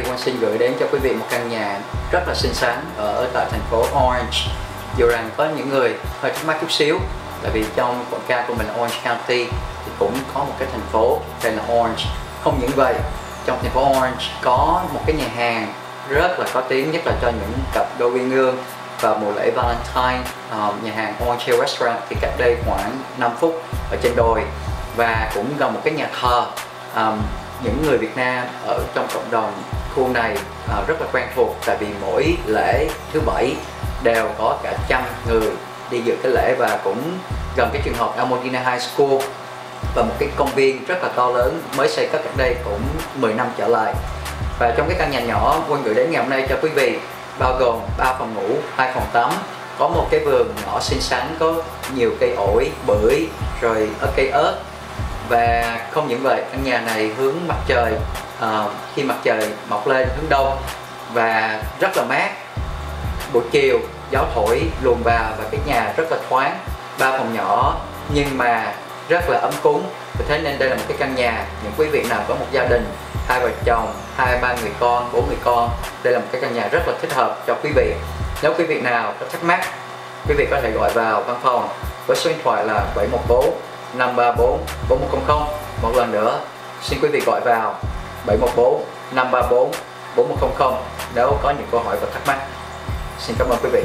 quang xin gửi đến cho quý vị một căn nhà rất là xinh xắn ở tại thành phố Orange. Dù rằng có những người hơi thắc mắc chút xíu, tại vì trong quảng cáo của mình Orange County thì cũng có một cái thành phố tên là Orange. Không những vậy, trong thành phố Orange có một cái nhà hàng rất là có tiếng nhất là cho những cặp đôi uyên ương vào mùa lễ Valentine uh, nhà hàng Orange Hill Restaurant thì cách đây khoảng 5 phút ở trên đồi và cũng gần một cái nhà thờ um, những người Việt Nam ở trong cộng đồng khu này uh, rất là quen thuộc tại vì mỗi lễ thứ bảy đều có cả trăm người đi dự cái lễ và cũng gần cái trường học Almodina High School. Và một cái công viên rất là to lớn mới xây cất cách đây cũng 10 năm trở lại. Và trong cái căn nhà nhỏ quân gửi đến ngày hôm nay cho quý vị bao gồm 3 phòng ngủ, 2 phòng tắm có một cái vườn nhỏ xinh xắn có nhiều cây ổi, bưởi rồi ở cây ớt. Và không những vậy căn nhà này hướng mặt trời uh, khi mặt trời mọc lên hướng đông và rất là mát buổi chiều gió thổi luồn vào và cái nhà rất là thoáng ba phòng nhỏ nhưng mà rất là ấm cúng. Và thế nên đây là một cái căn nhà những quý vị nào có một gia đình hai vợ chồng hai ba người con bốn người con đây là một cái căn nhà rất là thích hợp cho quý vị. Nếu quý vị nào có thắc mắc quý vị có thể gọi vào văn phòng với số điện thoại là 714 534 4100 một lần nữa xin quý vị gọi vào. 714 534 4100 nếu có những câu hỏi và thắc mắc, xin cảm ơn quý vị.